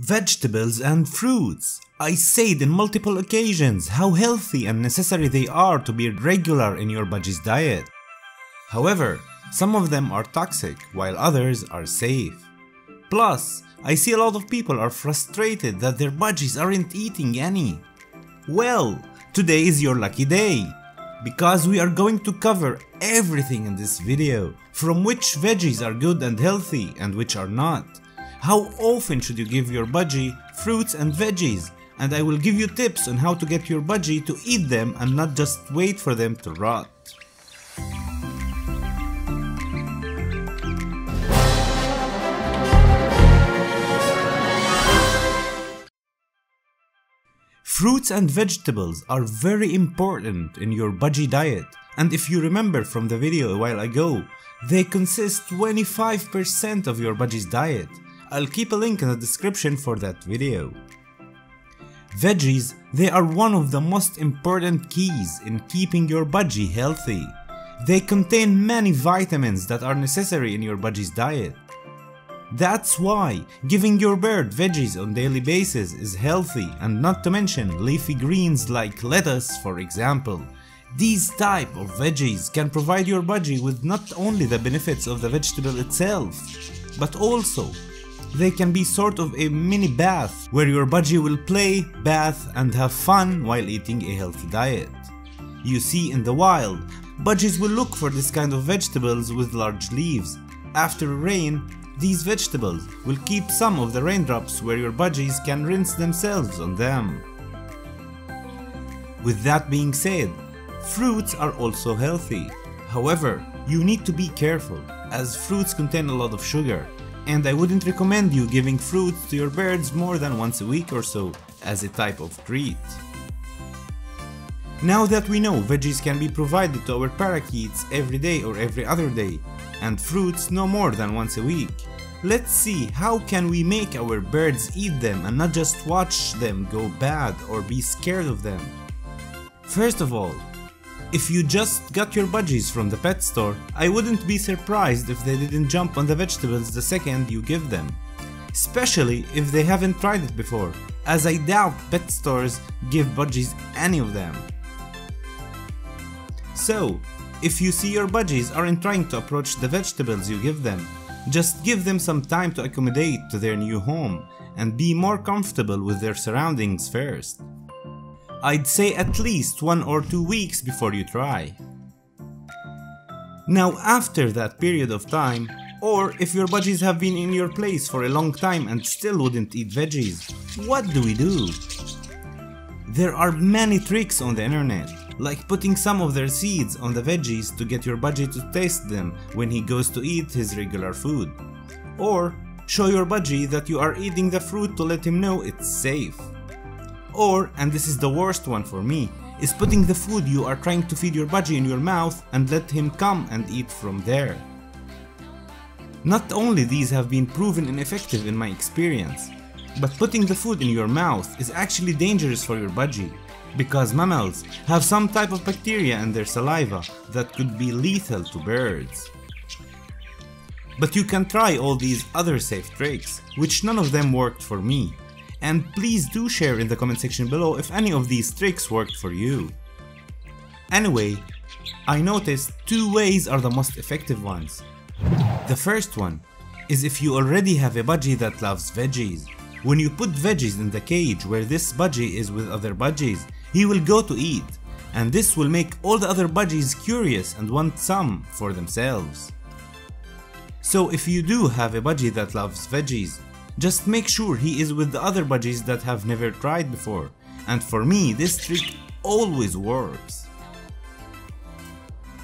Vegetables and fruits. I said in multiple occasions how healthy and necessary they are to be regular in your budgie's diet. However, some of them are toxic while others are safe. Plus, I see a lot of people are frustrated that their budgies aren't eating any. Well, today is your lucky day because we are going to cover everything in this video, from which veggies are good and healthy and which are not. How often should you give your budgie fruits and veggies? And I will give you tips on how to get your budgie to eat them and not just wait for them to rot. Fruits and vegetables are very important in your budgie diet and if you remember from the video a while ago, they consist 25% of your budgie's diet. I'll keep a link in the description for that video. Veggies, they are one of the most important keys in keeping your budgie healthy. They contain many vitamins that are necessary in your budgie's diet. That's why giving your bird veggies on a daily basis is healthy and not to mention leafy greens like lettuce for example. These type of veggies can provide your budgie with not only the benefits of the vegetable itself, but also they can be sort of a mini bath where your budgie will play, bath and have fun while eating a healthy diet. You see in the wild, budgies will look for this kind of vegetables with large leaves. After rain, these vegetables will keep some of the raindrops where your budgies can rinse themselves on them. With that being said, fruits are also healthy. However, you need to be careful as fruits contain a lot of sugar and I wouldn't recommend you giving fruits to your birds more than once a week or so as a type of treat. Now that we know veggies can be provided to our parakeets every day or every other day, and fruits no more than once a week, let's see how can we make our birds eat them and not just watch them go bad or be scared of them. First of all, if you just got your budgies from the pet store, I wouldn't be surprised if they didn't jump on the vegetables the second you give them. Especially if they haven't tried it before, as I doubt pet stores give budgies any of them. So, if you see your budgies aren't trying to approach the vegetables you give them, just give them some time to accommodate to their new home and be more comfortable with their surroundings first. I'd say at least one or two weeks before you try. Now after that period of time, or if your budgies have been in your place for a long time and still wouldn't eat veggies, what do we do? There are many tricks on the internet, like putting some of their seeds on the veggies to get your budgie to taste them when he goes to eat his regular food. Or show your budgie that you are eating the fruit to let him know it's safe. Or, and this is the worst one for me, is putting the food you are trying to feed your budgie in your mouth and let him come and eat from there. Not only these have been proven ineffective in my experience, but putting the food in your mouth is actually dangerous for your budgie, because mammals have some type of bacteria in their saliva that could be lethal to birds. But you can try all these other safe tricks, which none of them worked for me, and please do share in the comment section below if any of these tricks worked for you. Anyway, I noticed two ways are the most effective ones. The first one is if you already have a budgie that loves veggies. When you put veggies in the cage where this budgie is with other budgies, he will go to eat, and this will make all the other budgies curious and want some for themselves. So if you do have a budgie that loves veggies, just make sure he is with the other budgies that have never tried before, and for me this trick always works.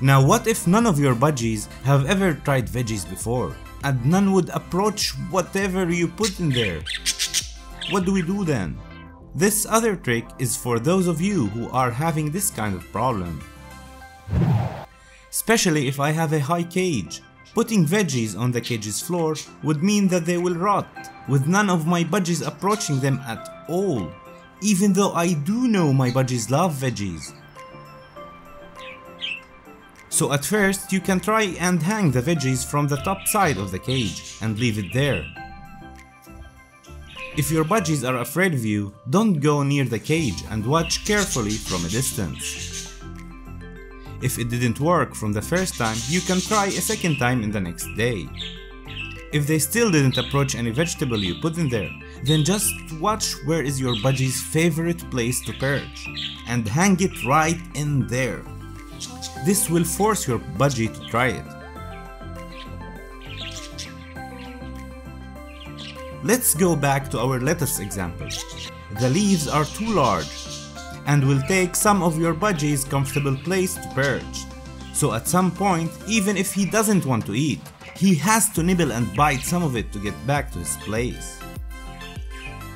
Now what if none of your budgies have ever tried veggies before, and none would approach whatever you put in there? What do we do then? This other trick is for those of you who are having this kind of problem. Especially if I have a high cage. Putting veggies on the cage's floor would mean that they will rot, with none of my budgies approaching them at all, even though I do know my budgies love veggies. So at first you can try and hang the veggies from the top side of the cage and leave it there. If your budgies are afraid of you, don't go near the cage and watch carefully from a distance. If it didn't work from the first time, you can try a second time in the next day. If they still didn't approach any vegetable you put in there, then just watch where is your budgie's favorite place to perch and hang it right in there. This will force your budgie to try it. Let's go back to our lettuce example. The leaves are too large and will take some of your budgie's comfortable place to perch. So at some point, even if he doesn't want to eat, he has to nibble and bite some of it to get back to his place.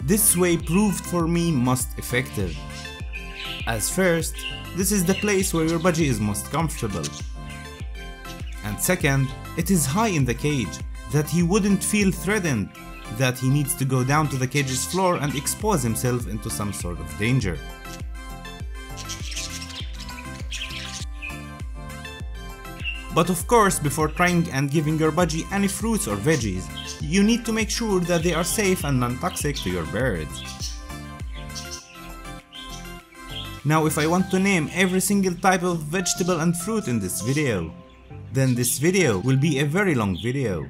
This way proved for me most effective. As first, this is the place where your budgie is most comfortable. And second, it is high in the cage, that he wouldn't feel threatened that he needs to go down to the cage's floor and expose himself into some sort of danger. But of course, before trying and giving your budgie any fruits or veggies, you need to make sure that they are safe and non-toxic to your birds. Now if I want to name every single type of vegetable and fruit in this video, then this video will be a very long video.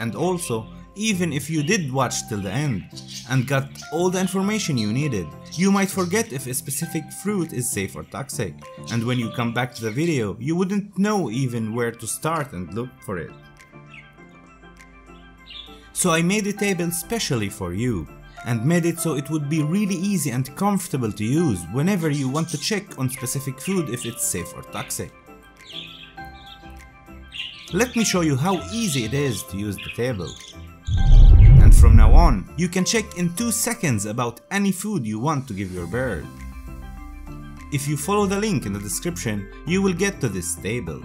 And also, even if you did watch till the end and got all the information you needed. You might forget if a specific fruit is safe or toxic, and when you come back to the video, you wouldn't know even where to start and look for it. So I made a table specially for you, and made it so it would be really easy and comfortable to use whenever you want to check on specific food if it's safe or toxic. Let me show you how easy it is to use the table. From now on, you can check in 2 seconds about any food you want to give your bird. If you follow the link in the description, you will get to this table.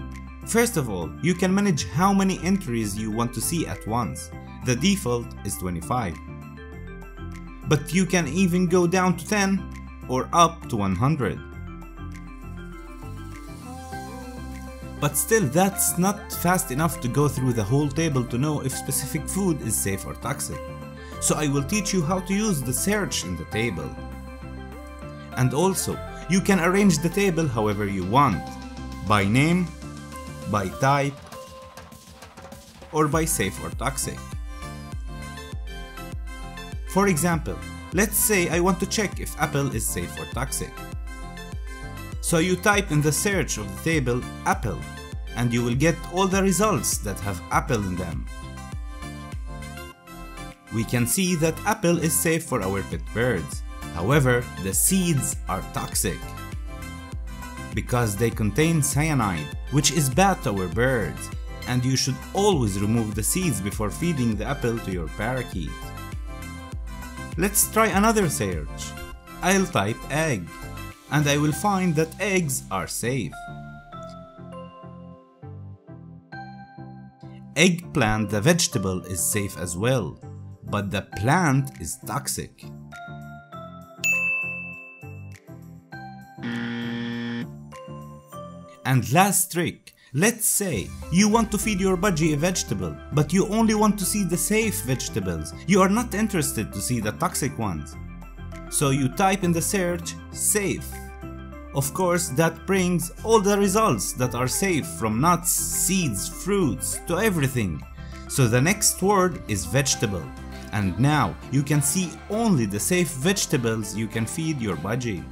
First of all, you can manage how many entries you want to see at once. The default is 25. But you can even go down to 10 or up to 100. But still that's not fast enough to go through the whole table to know if specific food is safe or toxic. So I will teach you how to use the search in the table. And also, you can arrange the table however you want, by name, by type, or by safe or toxic. For example, let's say I want to check if apple is safe or toxic. So you type in the search of the table apple and you will get all the results that have apple in them. We can see that apple is safe for our pet birds. However, the seeds are toxic because they contain cyanide, which is bad to our birds, and you should always remove the seeds before feeding the apple to your parakeet. Let's try another search. I'll type egg, and I will find that eggs are safe. Eggplant the vegetable is safe as well, but the plant is toxic. And last trick, let's say you want to feed your budgie a vegetable, but you only want to see the safe vegetables. You are not interested to see the toxic ones. So you type in the search safe of course, that brings all the results that are safe from nuts, seeds, fruits, to everything. So the next word is vegetable. And now you can see only the safe vegetables you can feed your budgie.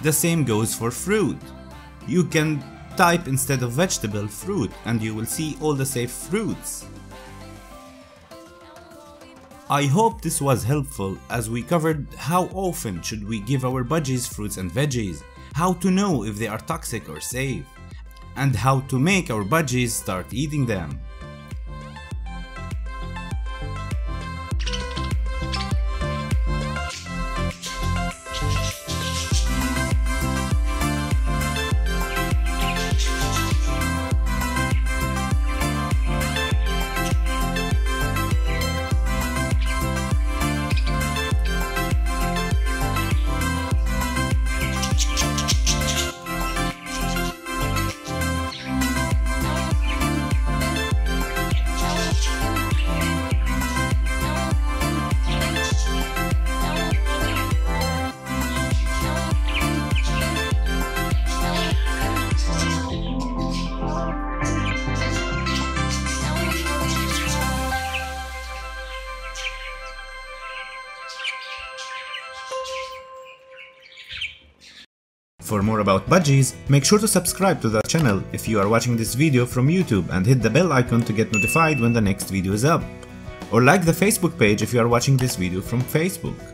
The same goes for fruit. You can type instead of vegetable fruit and you will see all the safe fruits. I hope this was helpful as we covered how often should we give our budgies fruits and veggies, how to know if they are toxic or safe, and how to make our budgies start eating them. For more about budgies, make sure to subscribe to the channel if you are watching this video from YouTube and hit the bell icon to get notified when the next video is up. Or like the Facebook page if you are watching this video from Facebook.